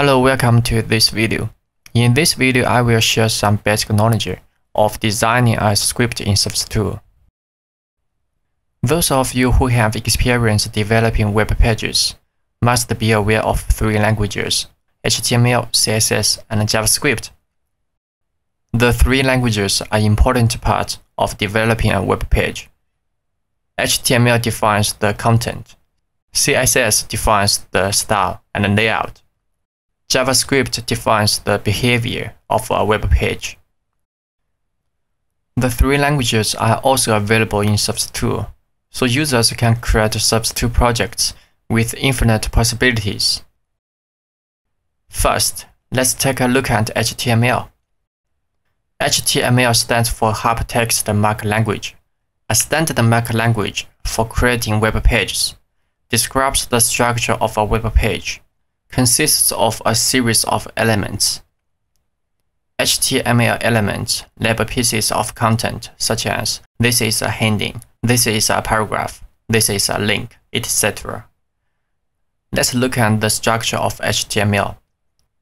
Hello, welcome to this video. In this video, I will share some basic knowledge of designing a script in Service Tool. Those of you who have experience developing web pages must be aware of three languages, HTML, CSS, and JavaScript. The three languages are important parts of developing a web page. HTML defines the content. CSS defines the style and layout. JavaScript defines the behavior of a web page. The three languages are also available in Service Tool, so users can create Service Tool projects with infinite possibilities. First, let's take a look at HTML. HTML stands for Hypertext Markup Language, a standard markup language for creating web pages, describes the structure of a web page consists of a series of elements. HTML elements label pieces of content such as this is a heading, this is a paragraph, this is a link, etc. Let's look at the structure of HTML.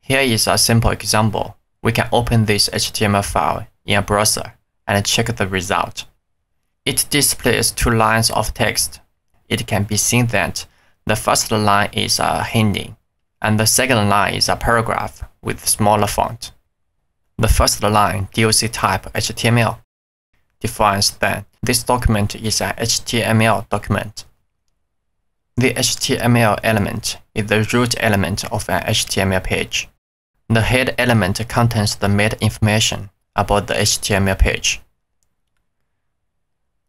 Here is a simple example. We can open this HTML file in a browser and check the result. It displays two lines of text. It can be seen that the first line is a heading and the second line is a paragraph with smaller font. The first line, DOC type HTML, defines that this document is an HTML document. The HTML element is the root element of an HTML page. The head element contains the meta information about the HTML page.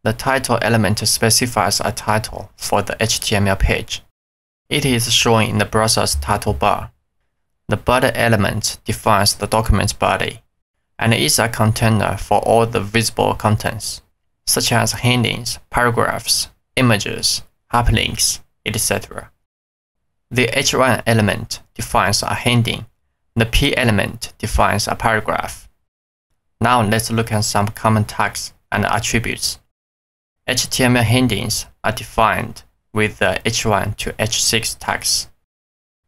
The title element specifies a title for the HTML page. It is shown in the browser's title bar. The body element defines the document's body and is a container for all the visible contents, such as headings, paragraphs, images, hyperlinks, etc. The H1 element defines a heading. The P element defines a paragraph. Now let's look at some common tags and attributes. HTML headings are defined with the H1 to H6 tags.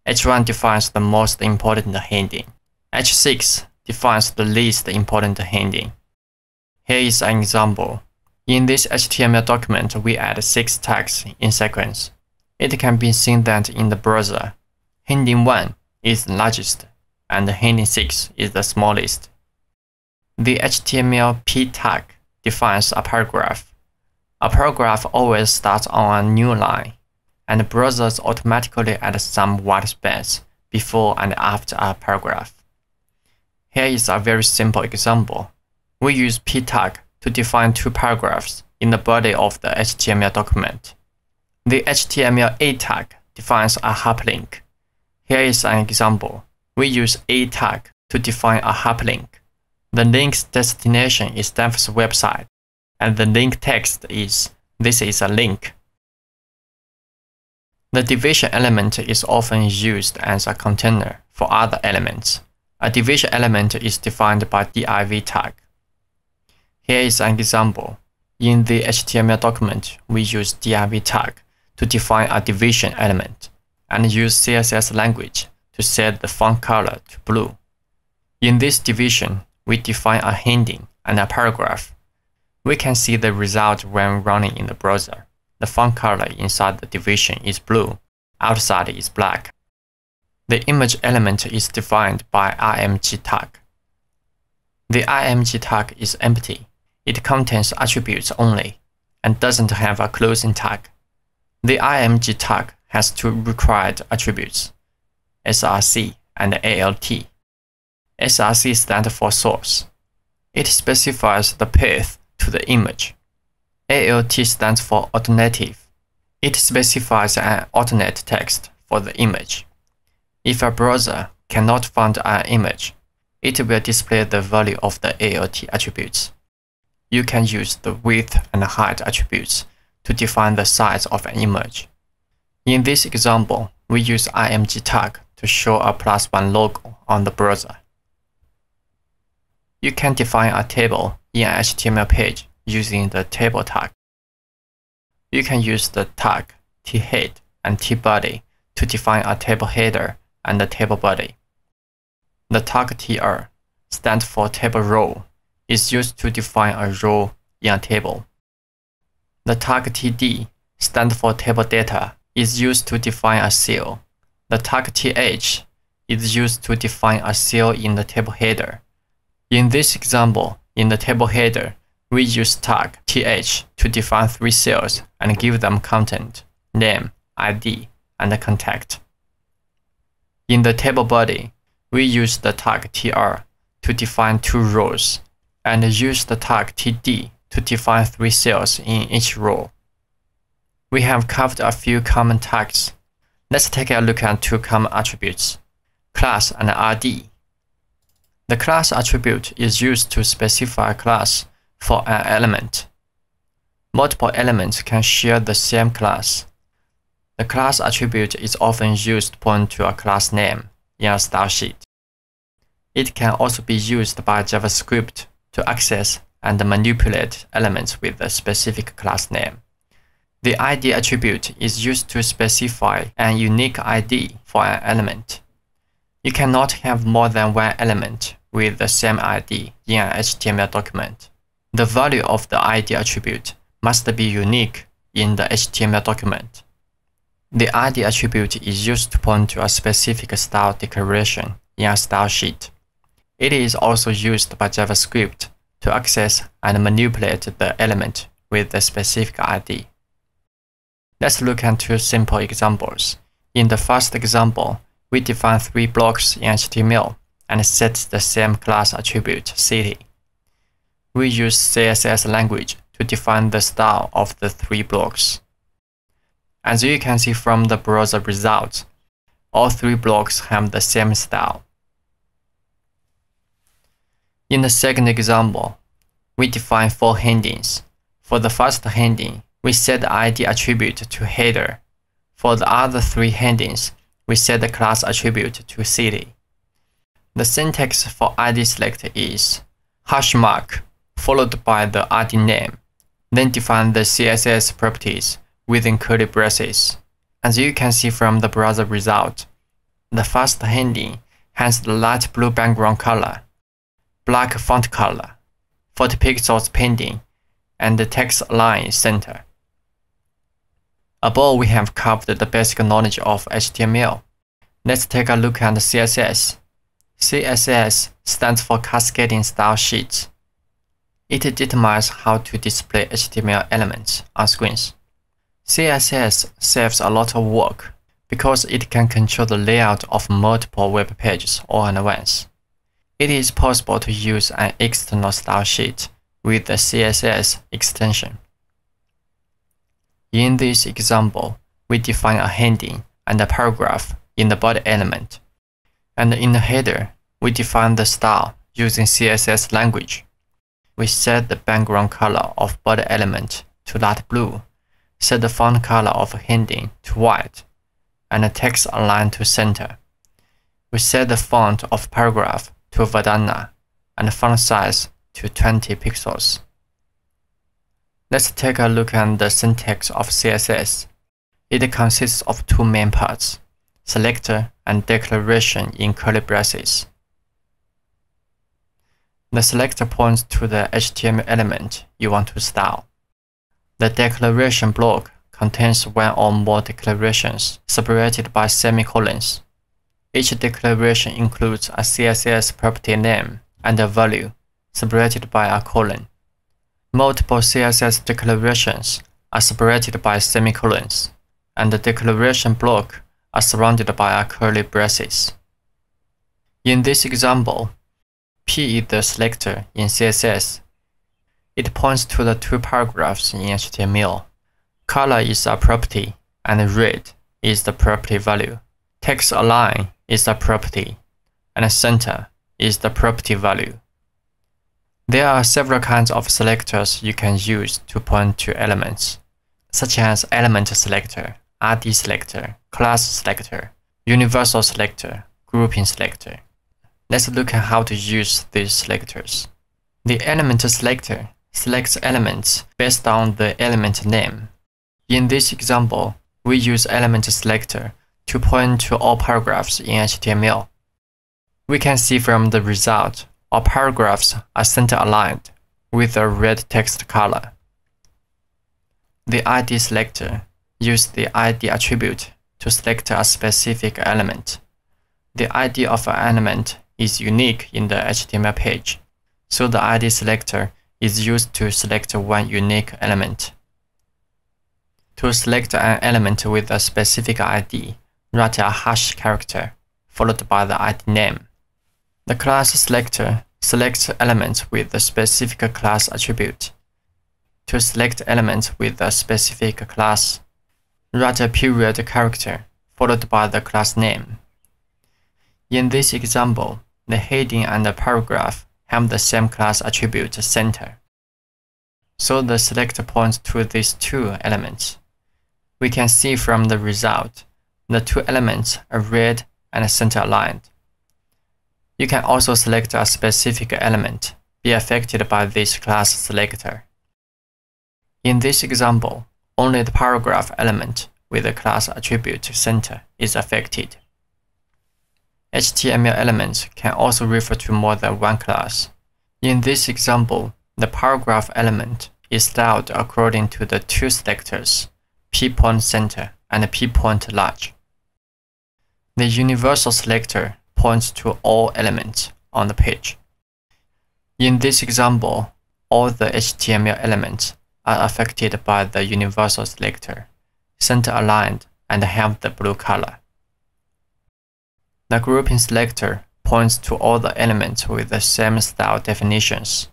H1 defines the most important heading. H6 defines the least important heading. Here is an example. In this HTML document, we add six tags in sequence. It can be seen that in the browser, heading 1 is the largest and heading 6 is the smallest. The HTML p tag defines a paragraph a paragraph always starts on a new line, and browsers automatically add some white space before and after a paragraph. Here is a very simple example. We use p tag to define two paragraphs in the body of the HTML document. The HTML a tag defines a hyperlink. Here is an example. We use a tag to define a hyperlink. The link's destination is Danfoss's website and the link text is this is a link. The division element is often used as a container for other elements. A division element is defined by div tag. Here is an example. In the HTML document, we use div tag to define a division element and use CSS language to set the font color to blue. In this division, we define a heading and a paragraph we can see the result when running in the browser. The font color inside the division is blue, outside is black. The image element is defined by img tag. The img tag is empty. It contains attributes only and doesn't have a closing tag. The img tag has two required attributes, src and alt. src stands for source. It specifies the path to the image. ALT stands for alternative. It specifies an alternate text for the image. If a browser cannot find an image, it will display the value of the ALT attributes. You can use the width and height attributes to define the size of an image. In this example, we use img tag to show a plus one logo on the browser. You can define a table in an HTML page using the table tag. You can use the tag thead and tbody to define a table header and a table body. The tag TR stands for table row, is used to define a row in a table. The tag TD stands for table data, is used to define a cell. The tag TH is used to define a cell in the table header. In this example, in the table header, we use tag th to define three cells and give them content, name, ID, and contact. In the table body, we use the tag tr to define two rows and use the tag td to define three cells in each row. We have covered a few common tags. Let's take a look at two common attributes, class and ID. The class attribute is used to specify a class for an element. Multiple elements can share the same class. The class attribute is often used to point to a class name in a style sheet. It can also be used by JavaScript to access and manipulate elements with a specific class name. The ID attribute is used to specify an unique ID for an element. You cannot have more than one element with the same ID in an HTML document. The value of the ID attribute must be unique in the HTML document. The ID attribute is used to point to a specific style declaration in a style sheet. It is also used by JavaScript to access and manipulate the element with the specific ID. Let's look at two simple examples. In the first example, we define three blocks in HTML and set the same class attribute city. We use CSS language to define the style of the three blocks. As you can see from the browser results, all three blocks have the same style. In the second example, we define four headings. For the first heading, we set the ID attribute to header. For the other three headings, we set the class attribute to city. The syntax for ID select is hash mark followed by the ID name, then define the CSS properties within curly braces. As you can see from the browser result, the first heading has the light blue background color, black font color, 40 pixels padding, and the text line center. Above we have covered the basic knowledge of HTML. Let's take a look at the CSS. CSS stands for Cascading Style Sheets. It determines how to display HTML elements on screens. CSS saves a lot of work because it can control the layout of multiple web pages all at once. It is possible to use an external style sheet with the CSS extension. In this example, we define a heading and a paragraph in the body element and in the header, we define the style using CSS language. We set the background color of body element to light blue, set the font color of heading to white, and the text align to center. We set the font of paragraph to Verdana and font size to 20 pixels. Let's take a look at the syntax of CSS. It consists of two main parts selector, and declaration in curly braces. The selector points to the HTML element you want to style. The declaration block contains one or more declarations separated by semicolons. Each declaration includes a CSS property name and a value separated by a colon. Multiple CSS declarations are separated by semicolons, and the declaration block are surrounded by a curly braces. In this example, P is the selector in CSS. It points to the two paragraphs in HTML. Color is a property, and red is the property value. Text align is the property, and center is the property value. There are several kinds of selectors you can use to point to elements, such as element selector, ID selector, class selector, universal selector, grouping selector. Let's look at how to use these selectors. The element selector selects elements based on the element name. In this example, we use element selector to point to all paragraphs in HTML. We can see from the result, all paragraphs are center aligned with a red text color. The ID selector uses the ID attribute to select a specific element. The ID of an element is unique in the HTML page, so the ID selector is used to select one unique element. To select an element with a specific ID, write a hash character followed by the ID name. The class selector selects elements with a specific class attribute. To select elements with a specific class, write a period character followed by the class name. In this example, the heading and the paragraph have the same class attribute center. So the select points to these two elements. We can see from the result, the two elements are red and center aligned. You can also select a specific element be affected by this class selector. In this example, only the paragraph element with the class attribute center is affected. HTML elements can also refer to more than one class. In this example, the paragraph element is styled according to the two selectors, p-point center and p-point large. The universal selector points to all elements on the page. In this example, all the HTML elements are affected by the universal selector, center aligned and have the blue color. The grouping selector points to all the elements with the same style definitions.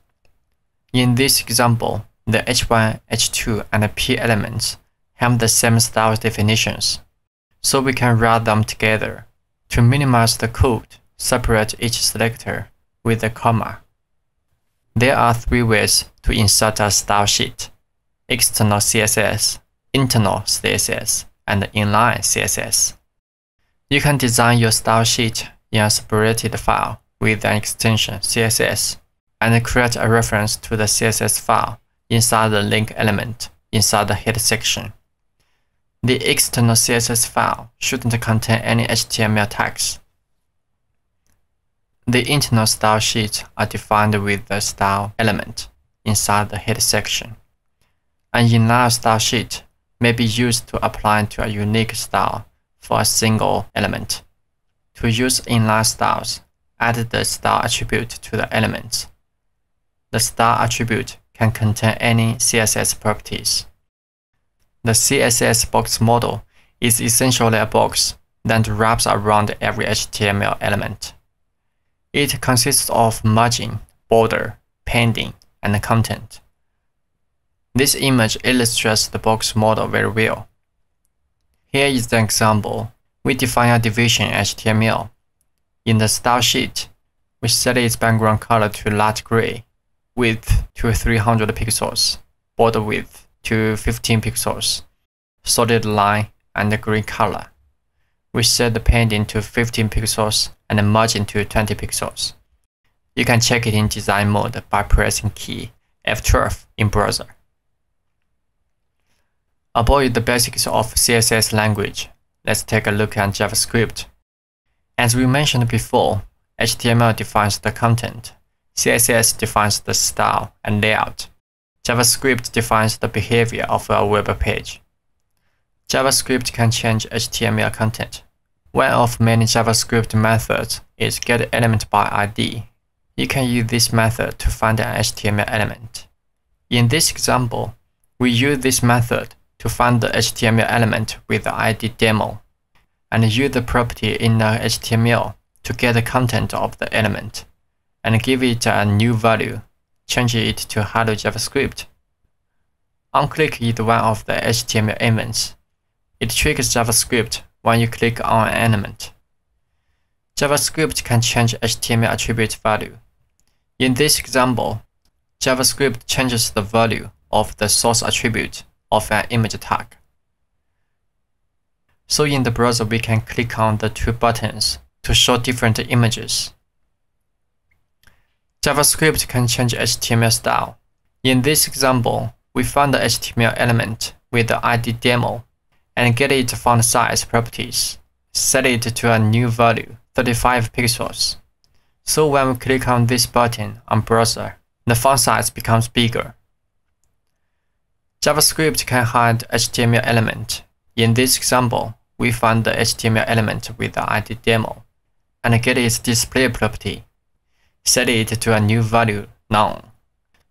In this example, the H1, H2, and P elements have the same style definitions, so we can write them together. To minimize the code, separate each selector with a comma. There are three ways to insert a style sheet. External CSS, internal CSS, and inline CSS. You can design your style sheet in a separated file with an extension CSS and create a reference to the CSS file inside the link element inside the head section. The external CSS file shouldn't contain any HTML tags. The internal style sheets are defined with the style element inside the head section. An inline style sheet may be used to apply to a unique style for a single element. To use inline styles, add the style attribute to the element. The style attribute can contain any CSS properties. The CSS box model is essentially a box that wraps around every HTML element. It consists of margin, border, padding, and content. This image illustrates the box model very well. Here is the example. We define a division HTML. In the style sheet, we set its background color to light gray, width to 300 pixels, border width to 15 pixels, solid line and green color. We set the padding to 15 pixels and the margin to 20 pixels. You can check it in design mode by pressing key F12 in browser. About the basics of CSS language, let's take a look at JavaScript. As we mentioned before, HTML defines the content, CSS defines the style and layout, JavaScript defines the behavior of a web page. JavaScript can change HTML content. One of many JavaScript methods is getElementById. You can use this method to find an HTML element. In this example, we use this method to find the HTML element with the ID demo and use the property innerHTML to get the content of the element and give it a new value, change it to hello JavaScript. OnClick is one of the HTML events. It triggers JavaScript when you click on an element. JavaScript can change HTML attribute value. In this example, JavaScript changes the value of the source attribute of an image tag. So in the browser, we can click on the two buttons to show different images. JavaScript can change HTML style. In this example, we find the HTML element with the ID demo and get its font size properties. Set it to a new value, 35 pixels. So when we click on this button on browser, the font size becomes bigger. JavaScript can hide HTML element. In this example, we find the HTML element with the ID demo and get its display property. Set it to a new value, none.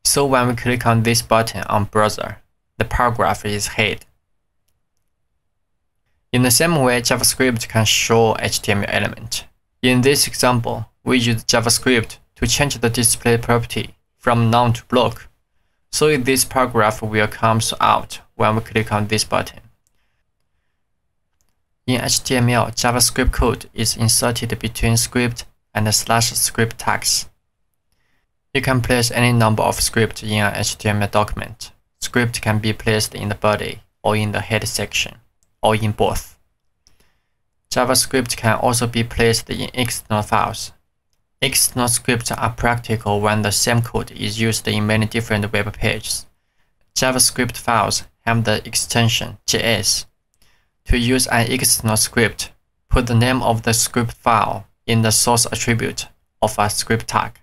So when we click on this button on browser, the paragraph is hid. In the same way, JavaScript can show HTML element. In this example, we use JavaScript to change the display property from none to block. So this paragraph will come out when we click on this button. In HTML, JavaScript code is inserted between script and slash script tags. You can place any number of scripts in an HTML document. Script can be placed in the body or in the head section, or in both. JavaScript can also be placed in external files. External scripts are practical when the same code is used in many different web pages. JavaScript files have the extension JS. To use an external script, put the name of the script file in the source attribute of a script tag.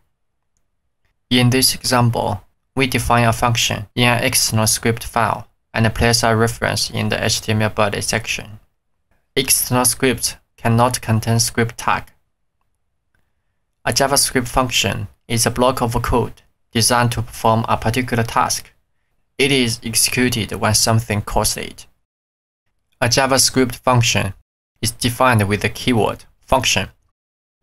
In this example, we define a function in an external script file and place a reference in the HTML body section. External scripts cannot contain script tag. A JavaScript function is a block of code designed to perform a particular task. It is executed when something calls it. A JavaScript function is defined with the keyword function,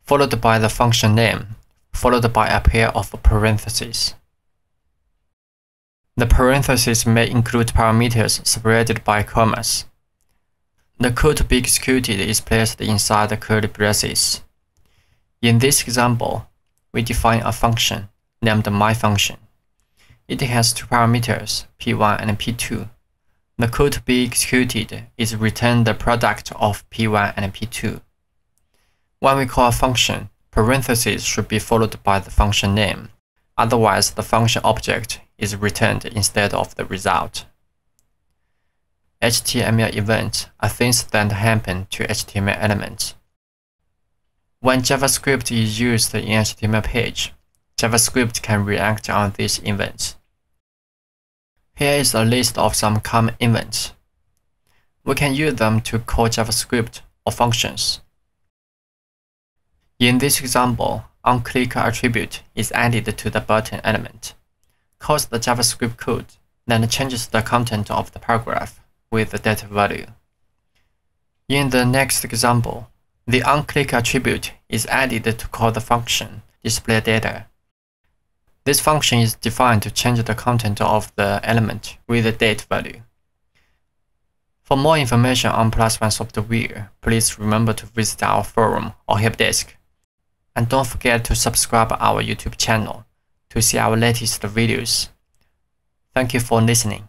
followed by the function name followed by a pair of parentheses. The parentheses may include parameters separated by commas. The code to be executed is placed inside the curly braces. In this example, we define a function named myFunction. It has two parameters, p1 and p2. The code to be executed is return the product of p1 and p2. When we call a function, Parentheses should be followed by the function name, otherwise the function object is returned instead of the result. HTML events are things that happen to HTML elements. When JavaScript is used in HTML page, JavaScript can react on these events. Here is a list of some common events. We can use them to call JavaScript or functions. In this example, onClick attribute is added to the button element, calls the JavaScript code, then changes the content of the paragraph with the data value. In the next example, the onClick attribute is added to call the function displayData. This function is defined to change the content of the element with the date value. For more information on Plus One software, please remember to visit our forum or help desk. And don't forget to subscribe our YouTube channel to see our latest videos. Thank you for listening.